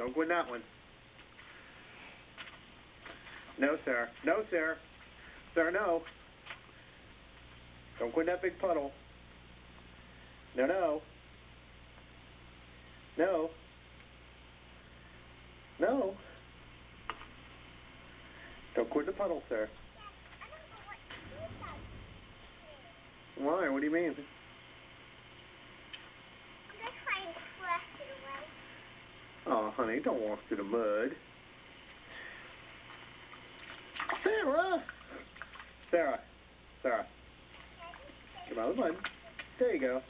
Don't go in that one. No, sir. No, sir. Sir, no. Don't go in that big puddle. No, no. No. No. Don't go in the puddle, sir. Why? What do you mean? Oh, honey, don't walk through the mud. Sarah! Sarah. Sarah. Come out of the mud. There you go.